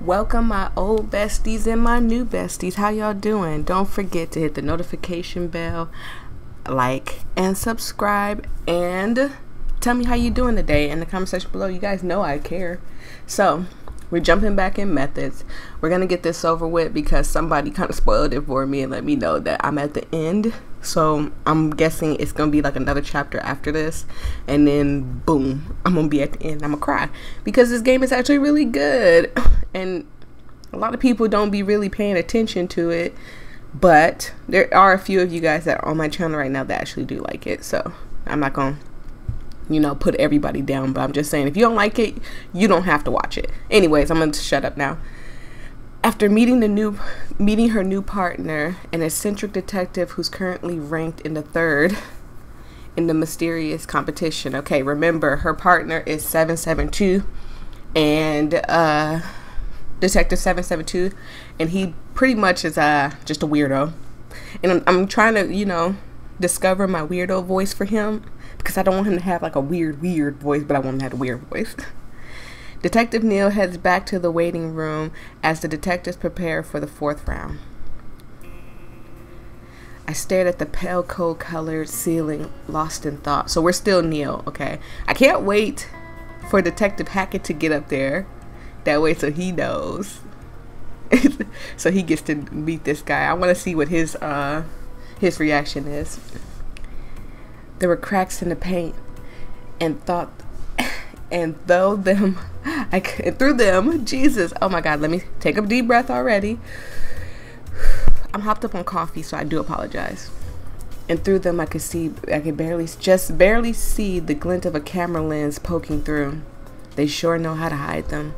Welcome my old besties and my new besties. How y'all doing? Don't forget to hit the notification bell, like and subscribe and tell me how you doing today in the comment section below. You guys know I care. So, we're jumping back in methods. We're going to get this over with because somebody kind of spoiled it for me and let me know that I'm at the end. So I'm guessing it's to be like another chapter after this. And then boom, I'm to be at the end. I'm to cry because this game is actually really good. And a lot of people don't be really paying attention to it. But there are a few of you guys that are on my channel right now that actually do like it. So I'm not to you know, put everybody down. But I'm just saying, if you don't like it, you don't have to watch it. Anyways, I'm to shut up now. After meeting the new, meeting her new partner, an eccentric detective who's currently ranked in the third in the mysterious competition. Okay, remember her partner is 772 and uh detective 772 and he pretty much is uh just a weirdo. And I'm, I'm trying to, you know, discover my weirdo voice for him because I don't want him to have like a weird, weird voice, but I want him to have a weird voice. Detective Neil heads back to the waiting room as the detectives prepare for the fourth round. I stared at the pale cold colored ceiling, lost in thought. So we're still Neil, okay? I can't wait for Detective Hackett to get up there. That way so he knows. so he gets to meet this guy. I want to see what his uh his reaction is. There were cracks in the paint, and thought, and though them, I through them, Jesus, oh my God, let me take a deep breath already. I'm hopped up on coffee, so I do apologize. And through them, I could see, I could barely, just barely see the glint of a camera lens poking through. They sure know how to hide them.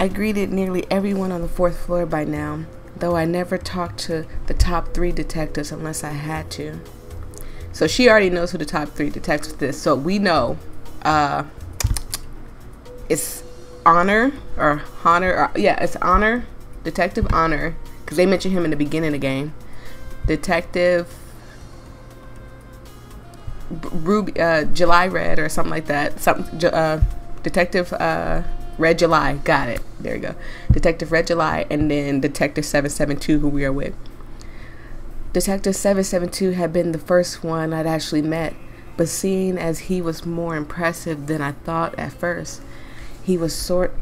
I greeted nearly everyone on the fourth floor by now, though I never talked to the top three detectives unless I had to. So she already knows who the top three detectives is. So we know uh, it's Honor or Honor. Or, yeah, it's Honor, Detective Honor, because they mentioned him in the beginning of the game. Detective Ruby, uh, July Red or something like that. Something. Uh, Detective uh, Red July. Got it. There you go. Detective Red July, and then Detective Seven Seven Two, who we are with. Detective 772 had been the first one I'd actually met, but seeing as he was more impressive than I thought at first, he was sort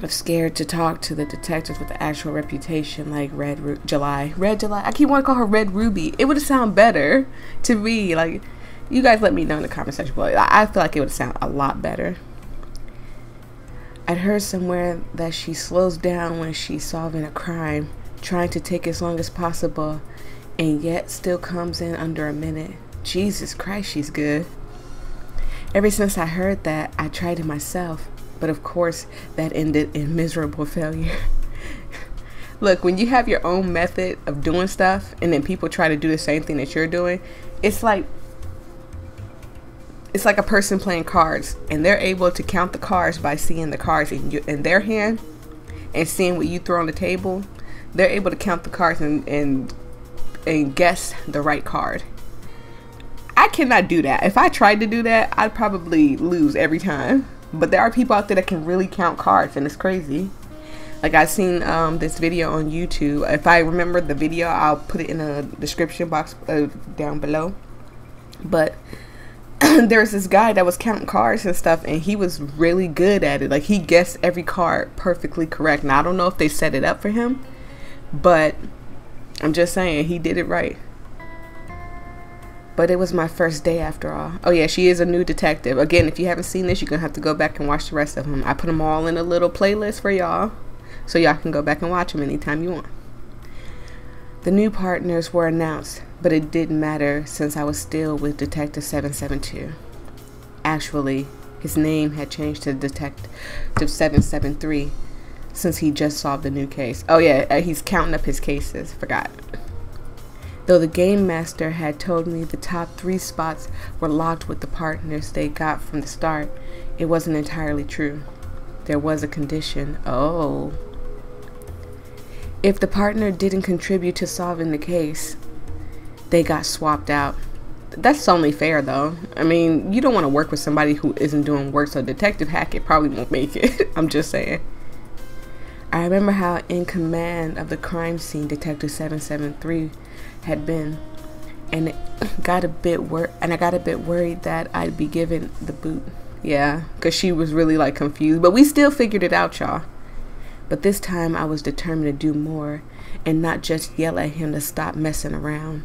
of scared to talk to the detectives with the actual reputation like Red Ru July. Red July. I keep wanting to call her Red Ruby. It would sound better to me. Like, you guys let me know in the comment section below. I feel like it would sound a lot better. I'd heard somewhere that she slows down when she's solving a crime, trying to take as long as possible and yet still comes in under a minute. Jesus Christ, she's good. Ever since I heard that, I tried it myself, but of course, that ended in miserable failure. Look, when you have your own method of doing stuff and then people try to do the same thing that you're doing, it's like it's like a person playing cards and they're able to count the cards by seeing the cards in, in their hand and seeing what you throw on the table. They're able to count the cards and, and and guess the right card. I cannot do that. If I tried to do that, I'd probably lose every time. But there are people out there that can really count cards, and it's crazy. Like I've seen um, this video on YouTube. If I remember the video, I'll put it in the description box uh, down below. But there's this guy that was counting cards and stuff, and he was really good at it. Like he guessed every card perfectly correct. Now I don't know if they set it up for him, but I'm just saying, he did it right. But it was my first day after all. Oh yeah, she is a new detective. Again, if you haven't seen this, you're to have to go back and watch the rest of them. I put them all in a little playlist for y'all. So y'all can go back and watch them anytime you want. The new partners were announced, but it didn't matter since I was still with Detective 772. Actually, his name had changed to Detective 773 since he just solved the new case. Oh yeah, uh, he's counting up his cases. Forgot. Though the game master had told me the top three spots were locked with the partners they got from the start, it wasn't entirely true. There was a condition. Oh. If the partner didn't contribute to solving the case, they got swapped out. That's only fair though. I mean, you don't want to work with somebody who isn't doing work, so Detective Hackett probably won't make it. I'm just saying. I remember how in command of the crime scene Detective 773 had been and it got a bit wor- and I got a bit worried that I'd be given the boot. Yeah, cuz she was really like confused, but we still figured it out, y'all. But this time I was determined to do more and not just yell at him to stop messing around.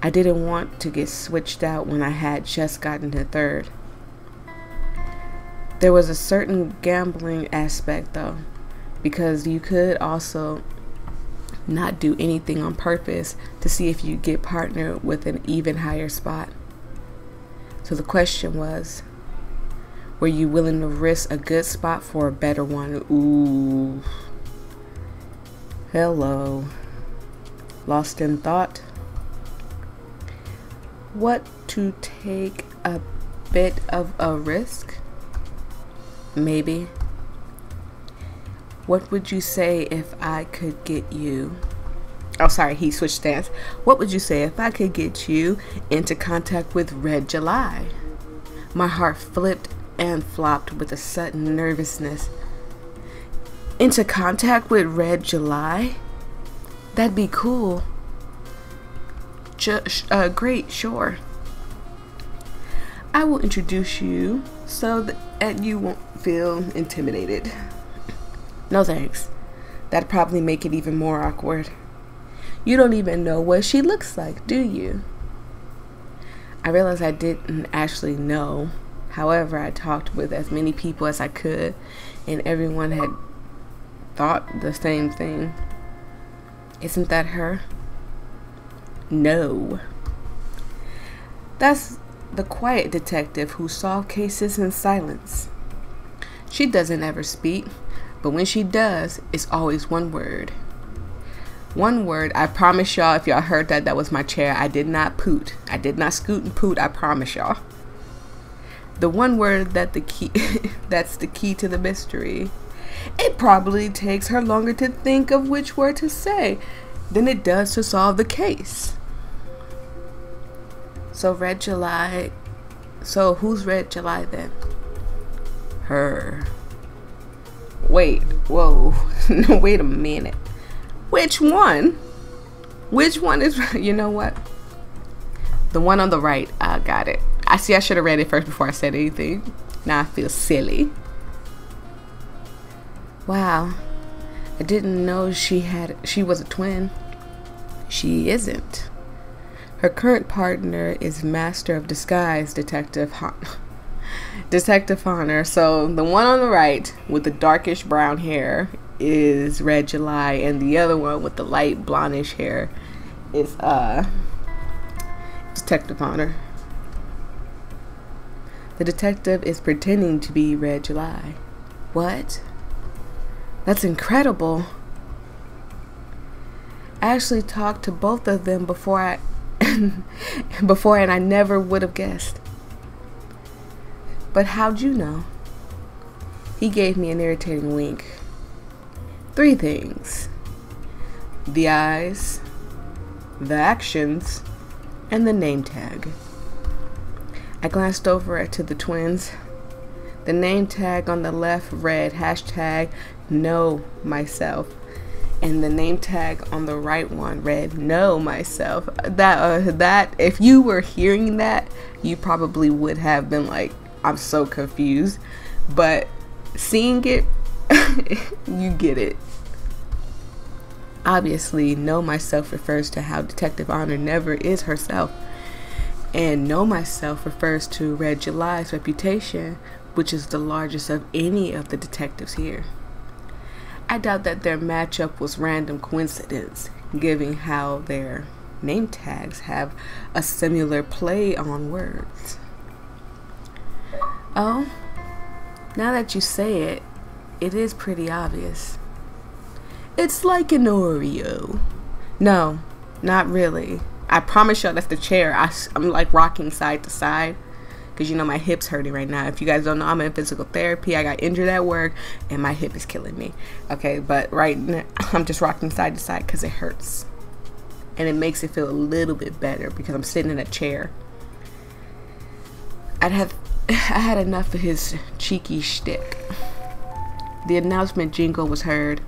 I didn't want to get switched out when I had just gotten to third. There was a certain gambling aspect though, because you could also not do anything on purpose to see if you get partnered with an even higher spot. So the question was, were you willing to risk a good spot for a better one? Ooh. Hello. Lost in thought? What to take a bit of a risk? Maybe. What would you say if I could get you? Oh, sorry, he switched stance. What would you say if I could get you into contact with Red July? My heart flipped and flopped with a sudden nervousness. Into contact with Red July? That'd be cool. Just, uh, great, sure. I will introduce you so that you won't feel intimidated. No thanks. That'd probably make it even more awkward. You don't even know what she looks like, do you? I realized I didn't actually know. However, I talked with as many people as I could, and everyone had thought the same thing. Isn't that her? No. That's the quiet detective who solved cases in silence. She doesn't ever speak, but when she does, it's always one word. One word, I promise y'all, if y'all heard that, that was my chair. I did not poot. I did not scoot and poot, I promise y'all. The one word that the key that's the key to the mystery. It probably takes her longer to think of which word to say than it does to solve the case. So Red July so who's Red July then? Her. Wait, whoa. wait a minute. Which one? Which one is, you know what? The one on the right. I got it. I see I should have read it first before I said anything. Now I feel silly. Wow. I didn't know she had she was a twin. She isn't. Her current partner is Master of Disguise Detective Han Detective Honor. So the one on the right with the darkish brown hair is Red July, and the other one with the light blondish hair is uh Detective Honor. The detective is pretending to be Red July. What? That's incredible. I actually talked to both of them before I before and I never would have guessed. But how'd you know? He gave me an irritating wink. Three things the eyes, the actions, and the name tag. I glanced over to the twins. The name tag on the left read hashtag know myself. And the name tag on the right one read know myself. That uh, that if you were hearing that, you probably would have been like, I'm so confused. But seeing it, you get it. Obviously, know myself refers to how Detective Honor never is herself. And know myself refers to Red July's reputation, which is the largest of any of the detectives here. I doubt that their matchup was random coincidence, given how their name tags have a similar play on words. Oh, now that you say it, it is pretty obvious. It's like an Oreo. No, not really. I promise y'all that's the chair. I, I'm like rocking side to side because you know my hips hurting right now. If you guys don't know, I'm in physical therapy. I got injured at work and my hip is killing me. Okay, but right now I'm just rocking side to side because it hurts. And it makes it feel a little bit better because I'm sitting in a chair. I'd have I had enough of his cheeky shtick. the announcement jingle was heard.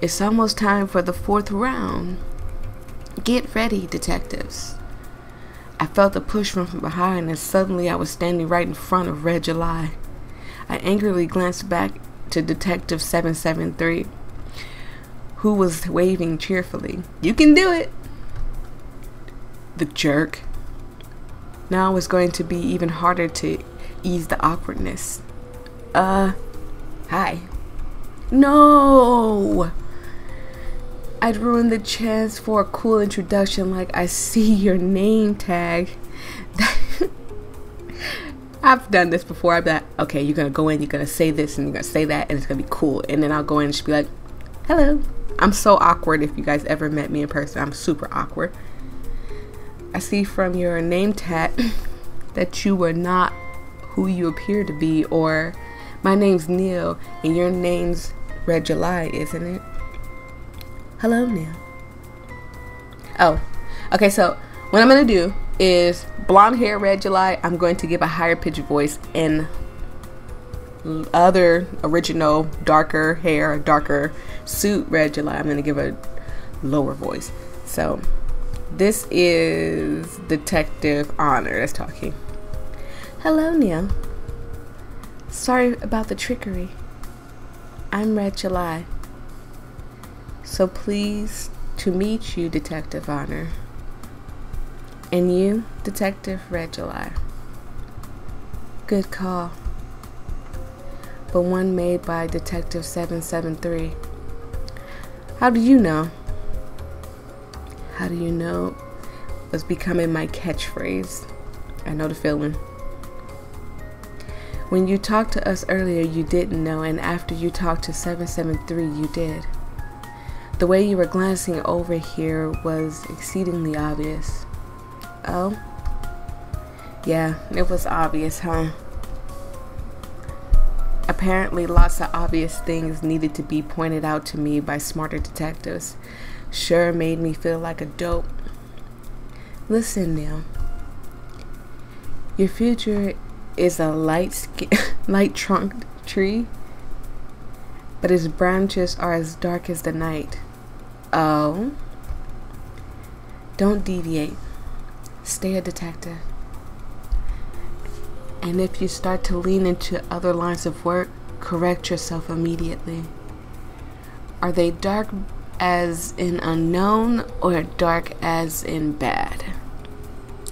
It's almost time for the fourth round. Get ready, detectives. I felt a push from behind, and suddenly I was standing right in front of Red July. I angrily glanced back to Detective 773, who was waving cheerfully. You can do it! The jerk. Now it was going to be even harder to ease the awkwardness. Uh, hi. No! I'd ruin the chance for a cool introduction like I see your name tag. I've done this before. I'd be like, okay, you're gonna go in, you're gonna say this, and you're gonna say that, and it's gonna be cool. And then I'll go in and just be like, hello. I'm so awkward if you guys ever met me in person. I'm super awkward. I see from your name tag that you were not who you appear to be, or my name's Neil and your name's Red July, isn't it? Hello, Neil. Oh, okay, so what I'm gonna do is blonde hair, Red July. I'm going to give a higher pitched voice and other original darker hair, darker suit, Red July. I'm gonna give a lower voice. So this is Detective Honor that's talking. Hello, Neil. Sorry about the trickery. I'm Red July. So pleased to meet you, Detective Honor. And you, Detective Red July. Good call. But one made by Detective 773. How do you know? How do you know was becoming my catchphrase. I know the feeling. When you talked to us earlier, you didn't know, and after you talked to 773, you did. The way you were glancing over here was exceedingly obvious. Oh? Yeah, it was obvious, huh? Apparently, lots of obvious things needed to be pointed out to me by smarter detectives. Sure made me feel like a dope. Listen now. Your future is a light, light trunked tree, but its branches are as dark as the night. Oh. Don't deviate. Stay a detective. And if you start to lean into other lines of work, correct yourself immediately. Are they dark as in unknown or dark as in bad?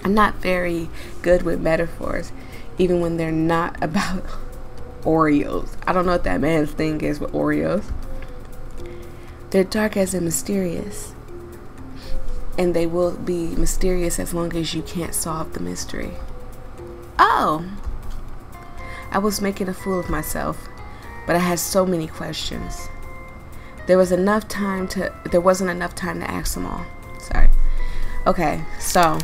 I'm not very good with metaphors, even when they're not about Oreos. I don't know what that man's thing is with Oreos. They're dark as and mysterious. And they will be mysterious as long as you can't solve the mystery. Oh! I was making a fool of myself, but I had so many questions. There was enough time to there wasn't enough time to ask them all. Sorry. Okay, so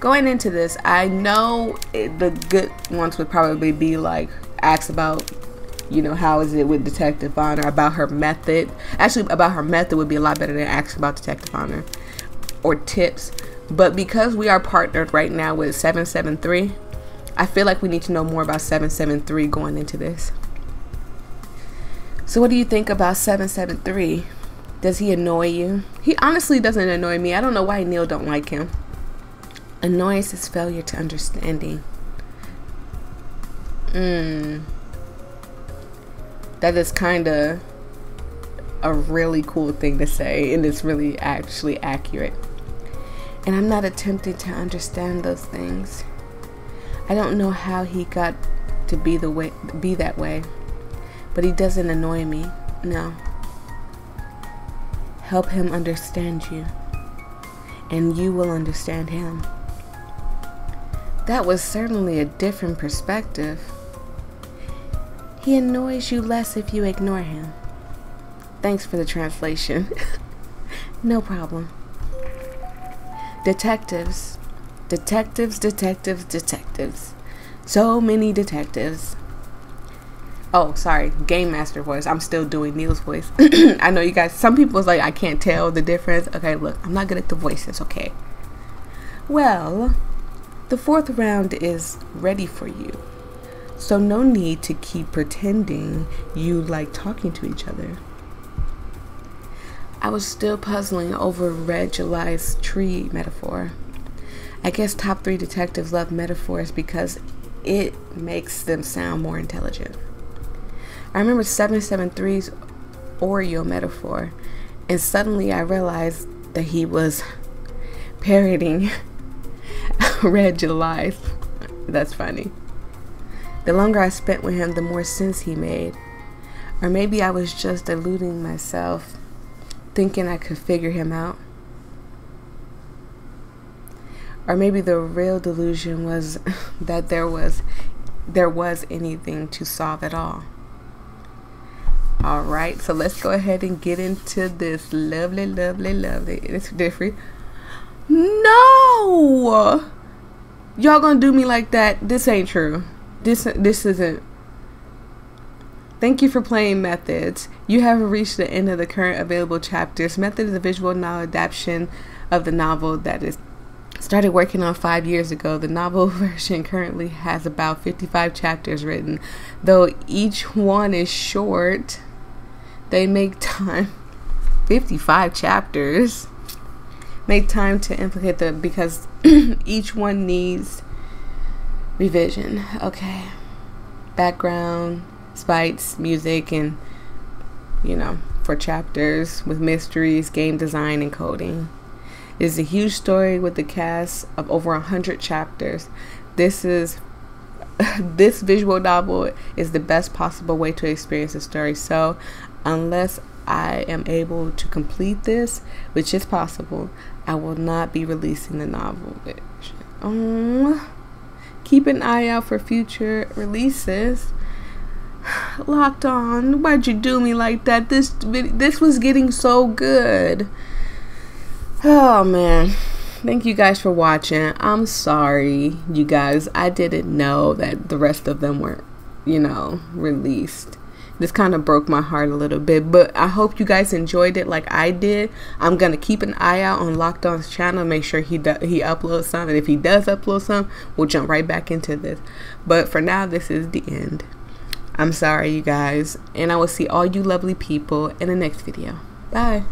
going into this, I know it, the good ones would probably be like ask about you know how is it with detective honor about her method. Actually about her method would be a lot better than asking about detective honor or tips. But because we are partnered right now with 773 i feel like we need to know more about 773 going into this. So what do you think about 773 does he annoy you? He honestly doesn't annoy me. I don't know why neil don't like him Annoyance is failure to understanding. Hmm. That is kind of a really cool thing to say, and it's really actually accurate. And I'm not attempting to understand those things. I don't know how he got to be the way be that way, but he doesn't annoy me. No. Help him understand you, and you will understand him. That was certainly a different perspective. He annoys you less if you ignore him. Thanks for the translation. no problem. Detectives. Detectives, detectives, detectives. So many detectives. Oh, sorry, Game Master voice. I'm still doing Neil's voice. I know you guys, some people's like, I can't tell the difference. Okay, look, I'm not good at the voices, okay? Well, the fourth round is ready for you. So, no need to keep pretending you like talking to each other. I was still puzzling over Red July's tree metaphor. I guess top three detectives love metaphors because it makes them sound more intelligent. I remember 773's Oreo metaphor, and suddenly I realized that he was parroting Red July's. That's funny. The longer I spent with him, the more sense he made. Or maybe I was just deluding myself, thinking I could figure him out. Or maybe the real delusion was that there was there was anything to solve at all. All right, so let's go ahead and get into this lovely, lovely, lovely. It's different. No, y'all gonna do me like that? This ain't true. This this isn't. Thank you for playing Methods. You have reached the end of the current available chapters. Method is a visual novel adaptation of the novel that is started working on five years ago. The novel version currently has about 55 chapters written. Though each one is short, they make time 55 chapters make time to implicate the because each one needs revision. Okay. Background sprites music and you know for chapters with mysteries game design and coding. It is a huge story with a cast of over a 100 chapters. This is this visual novel is the best possible way to experience a story. So unless I am able to complete this, which is possible, I will not be releasing the novel version. Um, keep an eye out for future releases. LockedOn, why'd you do me like that? This this was getting so good. Oh man. Thank you guys for watching. I'm sorry, you guys. I didn't know that the rest of them weren't, you know, released this kind of broke my heart a little bit but i hope you guys enjoyed it like i did. I'm gonna keep an eye out on LockedOn's channel make sure he do- he uploads some and if he does upload some we'll jump right back into this. But for now this is the end. I'm sorry you guys and i will see all you lovely people in the next video. Bye